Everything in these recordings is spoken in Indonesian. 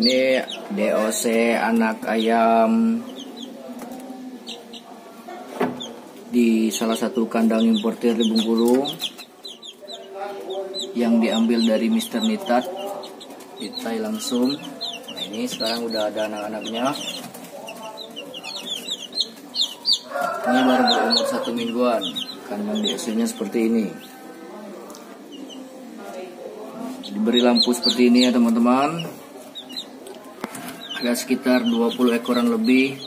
Ini DOC anak ayam di salah satu kandang importir di Bengkulu. Yang diambil dari Mr. Nitat ditai langsung. Nah ini sekarang udah ada anak-anaknya. Ini baru berumur satu mingguan. Kandang di nya seperti ini. Diberi lampu seperti ini ya teman-teman ada sekitar 20 ekoran lebih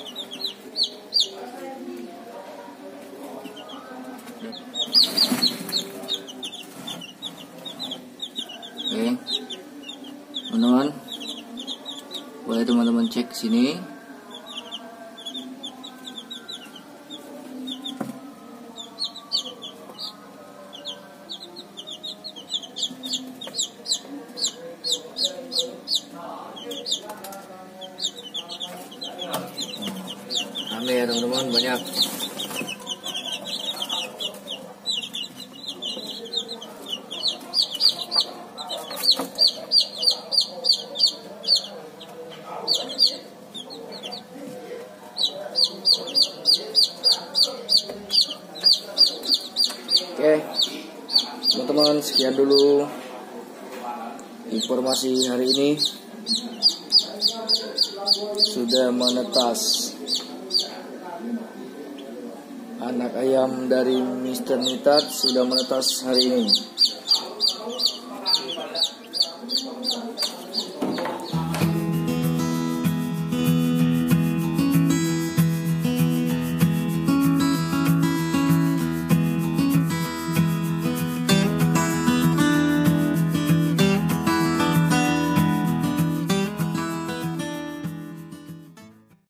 Oke. Teman-teman. Boleh teman-teman cek sini. Rame ya teman-teman banyak. Oke, teman-teman sekian dulu informasi hari ini sudah menetas anak ayam dari Mr. Nitat sudah menetas hari ini.